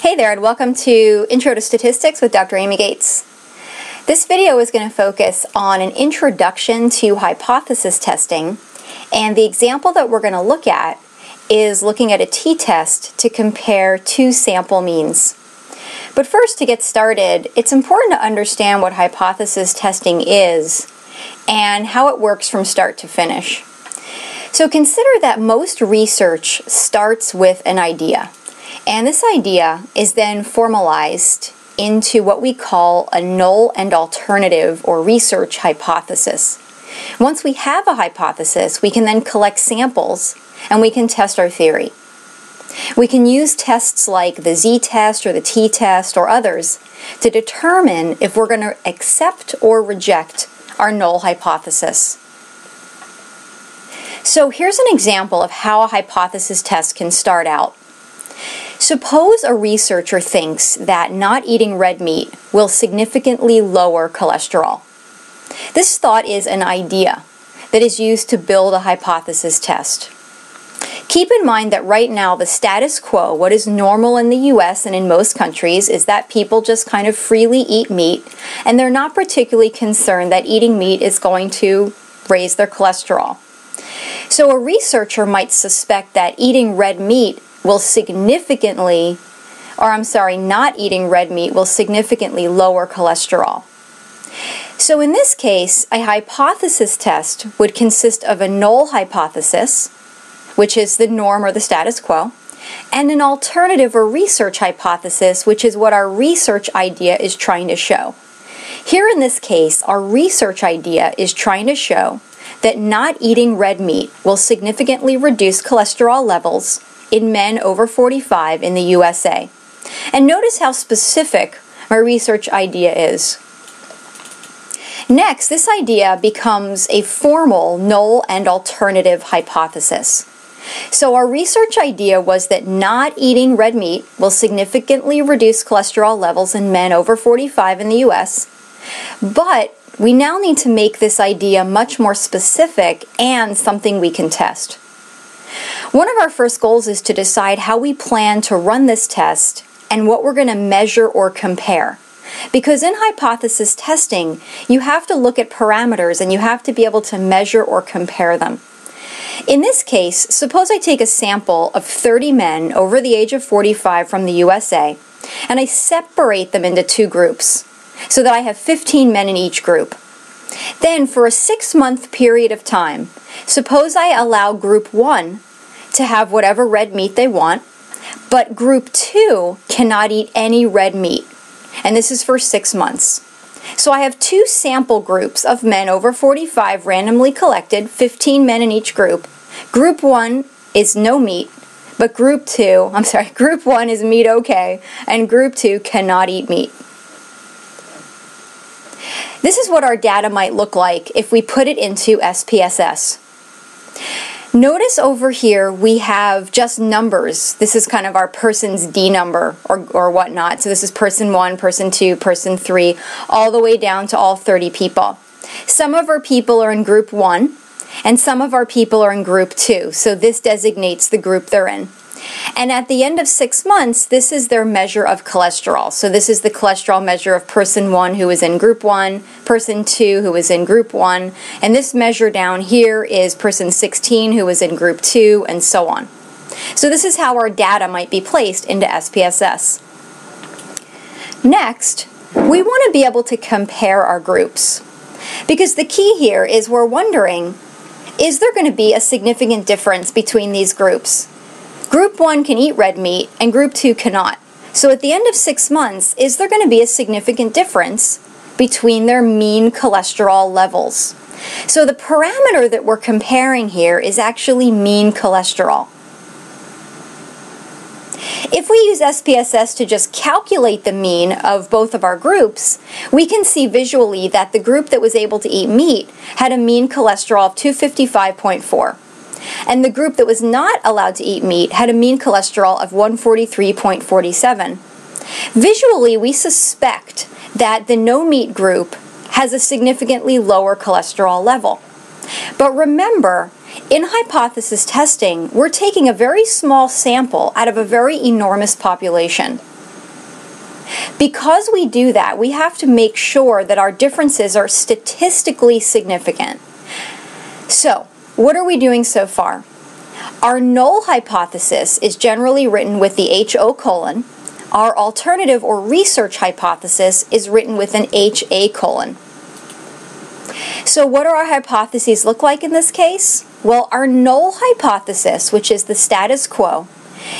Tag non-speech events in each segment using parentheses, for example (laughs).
Hey there and welcome to Intro to Statistics with Dr. Ami Gates. This video is going to focus on an introduction to hypothesis testing and the example that we're going to look at is looking at a t-test to compare two sample means. But first to get started, it's important to understand what hypothesis testing is and how it works from start to finish. So consider that most research starts with an idea. And this idea is then formalized into what we call a null and alternative or research hypothesis. Once we have a hypothesis, we can then collect samples and we can test our theory. We can use tests like the z-test or the t-test or others to determine if we're going to accept or reject our null hypothesis. So here's an example of how a hypothesis test can start out. Suppose a researcher thinks that not eating red meat will significantly lower cholesterol. This thought is an idea that is used to build a hypothesis test. Keep in mind that right now the status quo, what is normal in the US and in most countries, is that people just kind of freely eat meat and they're not particularly concerned that eating meat is going to raise their cholesterol. So a researcher might suspect that eating red meat will significantly, or I'm sorry, not eating red meat will significantly lower cholesterol. So in this case, a hypothesis test would consist of a null hypothesis, which is the norm or the status quo, and an alternative or research hypothesis, which is what our research idea is trying to show. Here in this case, our research idea is trying to show that not eating red meat will significantly reduce cholesterol levels in men over 45 in the USA. And notice how specific my research idea is. Next, this idea becomes a formal null and alternative hypothesis. So our research idea was that not eating red meat will significantly reduce cholesterol levels in men over 45 in the US, but we now need to make this idea much more specific and something we can test. One of our first goals is to decide how we plan to run this test and what we're going to measure or compare. Because in hypothesis testing, you have to look at parameters and you have to be able to measure or compare them. In this case, suppose I take a sample of 30 men over the age of 45 from the USA and I separate them into two groups so that I have 15 men in each group. Then, for a six month period of time, suppose I allow group one to have whatever red meat they want, but group two cannot eat any red meat. And this is for six months. So I have two sample groups of men over 45 randomly collected, 15 men in each group. Group one is no meat, but group two, (laughs) I'm sorry, group one is meat okay, and group two cannot eat meat. This is what our data might look like if we put it into SPSS. Notice over here we have just numbers. This is kind of our person's D number or, or whatnot. So this is person 1, person 2, person 3, all the way down to all 30 people. Some of our people are in group 1 and some of our people are in group 2. So this designates the group they're in. And at the end of six months, this is their measure of cholesterol. So this is the cholesterol measure of person one who is in group one, person two who is in group one, and this measure down here is person 16 who is in group two, and so on. So this is how our data might be placed into SPSS. Next, we want to be able to compare our groups. Because the key here is we're wondering, is there going to be a significant difference between these groups? Group 1 can eat red meat and Group 2 cannot. So at the end of six months, is there going to be a significant difference between their mean cholesterol levels? So the parameter that we're comparing here is actually mean cholesterol. If we use SPSS to just calculate the mean of both of our groups, we can see visually that the group that was able to eat meat had a mean cholesterol of 255.4 and the group that was not allowed to eat meat had a mean cholesterol of 143.47. Visually, we suspect that the no meat group has a significantly lower cholesterol level. But remember, in hypothesis testing, we're taking a very small sample out of a very enormous population. Because we do that, we have to make sure that our differences are statistically significant. So, what are we doing so far? Our null hypothesis is generally written with the HO colon. Our alternative or research hypothesis is written with an HA colon. So what do our hypotheses look like in this case? Well, our null hypothesis, which is the status quo,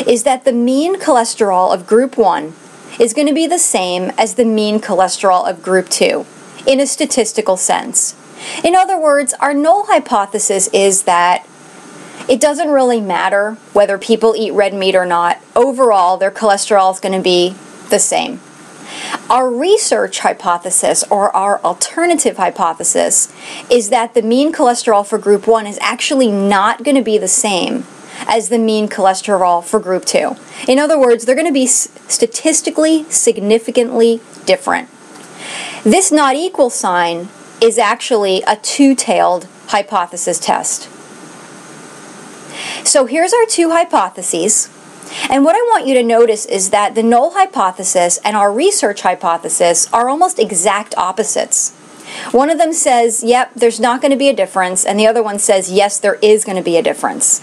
is that the mean cholesterol of group 1 is going to be the same as the mean cholesterol of group 2 in a statistical sense. In other words, our null hypothesis is that it doesn't really matter whether people eat red meat or not. Overall, their cholesterol is going to be the same. Our research hypothesis, or our alternative hypothesis, is that the mean cholesterol for group 1 is actually not going to be the same as the mean cholesterol for group 2. In other words, they're going to be statistically significantly different. This not equal sign is actually a two-tailed hypothesis test. So here's our two hypotheses. And what I want you to notice is that the null hypothesis and our research hypothesis are almost exact opposites. One of them says, yep, there's not going to be a difference, and the other one says, yes, there is going to be a difference.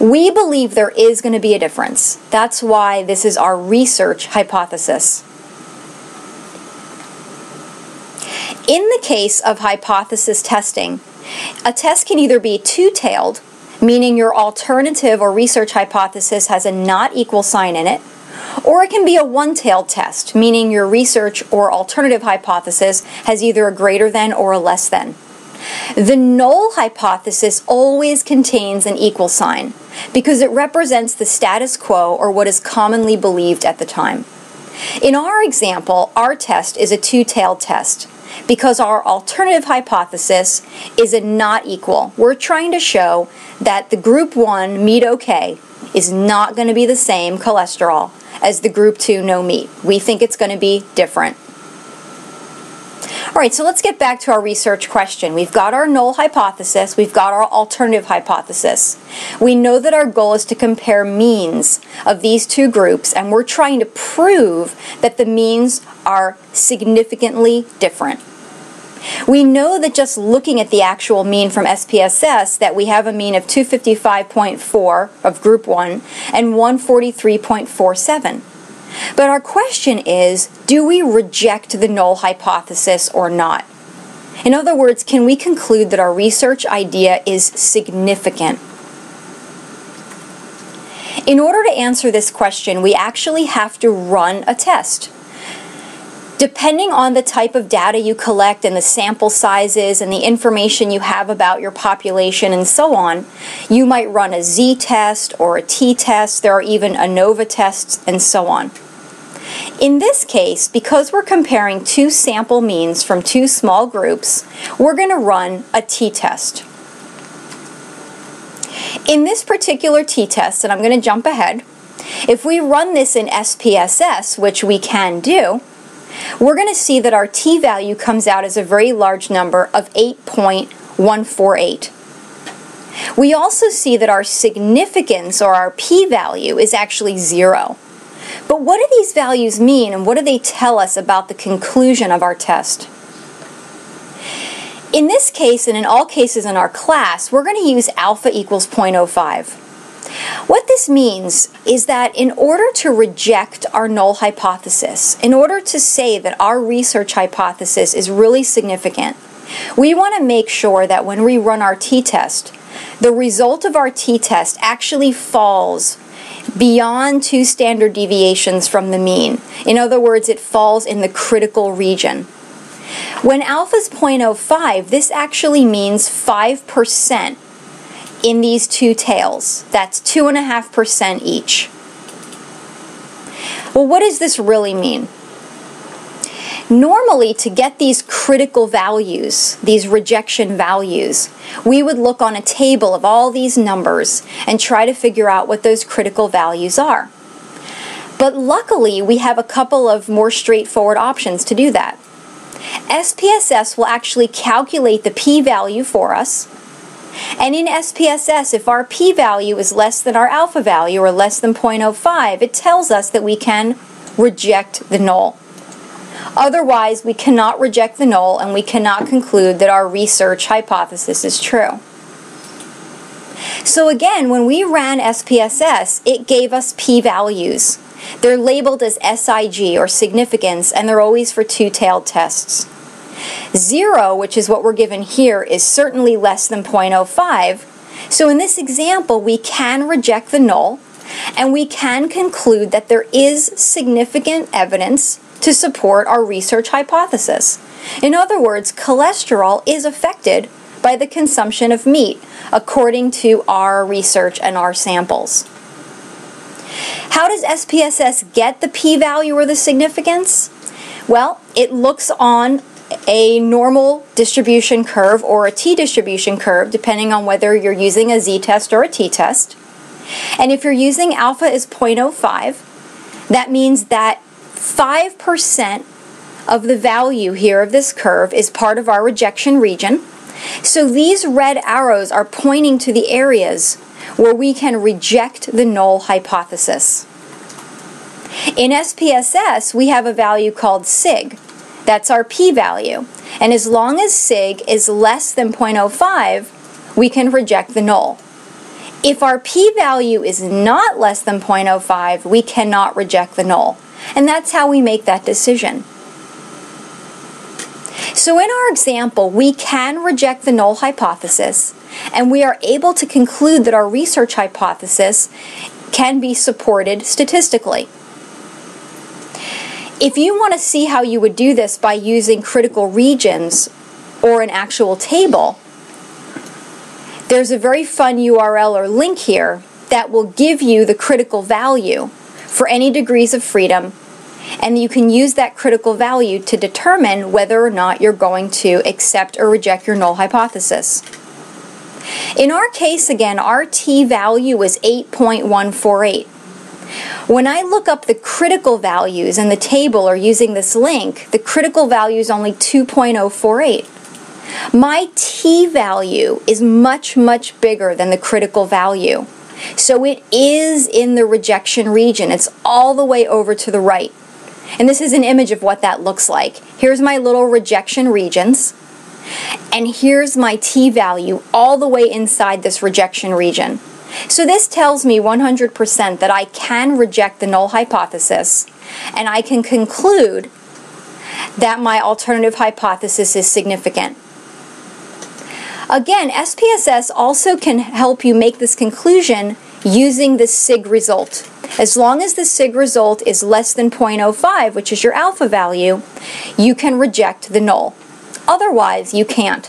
We believe there is going to be a difference. That's why this is our research hypothesis. In the case of hypothesis testing, a test can either be two-tailed, meaning your alternative or research hypothesis has a not equal sign in it, or it can be a one-tailed test, meaning your research or alternative hypothesis has either a greater than or a less than. The null hypothesis always contains an equal sign because it represents the status quo or what is commonly believed at the time. In our example, our test is a two-tailed test because our alternative hypothesis is a not equal. We're trying to show that the group 1 meat okay is not going to be the same cholesterol as the group 2 no meat. We think it's going to be different. All right, so let's get back to our research question. We've got our null hypothesis, we've got our alternative hypothesis. We know that our goal is to compare means of these two groups, and we're trying to prove that the means are significantly different. We know that just looking at the actual mean from SPSS that we have a mean of 255.4 of group 1 and 143.47. But our question is, do we reject the null hypothesis or not? In other words, can we conclude that our research idea is significant? In order to answer this question, we actually have to run a test. Depending on the type of data you collect and the sample sizes and the information you have about your population and so on, you might run a Z test or a T test. There are even ANOVA tests and so on. In this case, because we're comparing two sample means from two small groups, we're going to run a t-test. In this particular t-test, and I'm going to jump ahead, if we run this in SPSS, which we can do, we're going to see that our t-value comes out as a very large number of 8.148. We also see that our significance, or our p-value, is actually zero. But what do these values mean and what do they tell us about the conclusion of our test? In this case, and in all cases in our class, we're going to use alpha equals 0.05. What this means is that in order to reject our null hypothesis, in order to say that our research hypothesis is really significant, we want to make sure that when we run our t-test, the result of our t-test actually falls beyond two standard deviations from the mean. In other words, it falls in the critical region. When alpha is 0.05, this actually means 5% in these two tails. That's 2.5% each. Well, what does this really mean? Normally, to get these critical values, these rejection values, we would look on a table of all these numbers and try to figure out what those critical values are. But luckily, we have a couple of more straightforward options to do that. SPSS will actually calculate the p-value for us. And in SPSS, if our p-value is less than our alpha value or less than 0.05, it tells us that we can reject the null Otherwise, we cannot reject the null and we cannot conclude that our research hypothesis is true. So again, when we ran SPSS, it gave us p-values. They're labeled as SIG or significance and they're always for two-tailed tests. Zero, which is what we're given here, is certainly less than 0.05. So in this example, we can reject the null and we can conclude that there is significant evidence to support our research hypothesis. In other words, cholesterol is affected by the consumption of meat, according to our research and our samples. How does SPSS get the p-value or the significance? Well, it looks on a normal distribution curve or a t-distribution curve, depending on whether you're using a z-test or a t-test. And if you're using alpha is 0.05, that means that 5% of the value here of this curve is part of our rejection region. So these red arrows are pointing to the areas where we can reject the null hypothesis. In SPSS, we have a value called sig. That's our p-value. And as long as sig is less than 0.05, we can reject the null. If our p-value is not less than 0.05, we cannot reject the null. And that's how we make that decision. So in our example, we can reject the null hypothesis, and we are able to conclude that our research hypothesis can be supported statistically. If you want to see how you would do this by using critical regions or an actual table, there's a very fun URL or link here that will give you the critical value for any degrees of freedom and you can use that critical value to determine whether or not you're going to accept or reject your null hypothesis. In our case, again, our t value was 8.148. When I look up the critical values in the table or using this link, the critical value is only 2.048. My t value is much, much bigger than the critical value. So it is in the rejection region. It's all the way over to the right. And this is an image of what that looks like. Here's my little rejection regions. And here's my t-value all the way inside this rejection region. So this tells me 100% that I can reject the null hypothesis and I can conclude that my alternative hypothesis is significant. Again, SPSS also can help you make this conclusion using the SIG result. As long as the SIG result is less than 0.05, which is your alpha value, you can reject the null. Otherwise, you can't.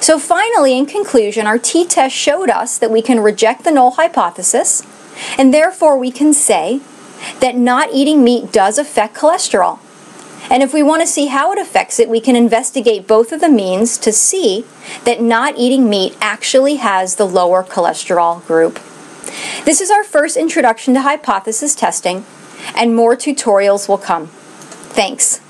So finally, in conclusion, our t-test showed us that we can reject the null hypothesis, and therefore we can say that not eating meat does affect cholesterol. And if we want to see how it affects it, we can investigate both of the means to see that not eating meat actually has the lower cholesterol group. This is our first introduction to hypothesis testing, and more tutorials will come. Thanks.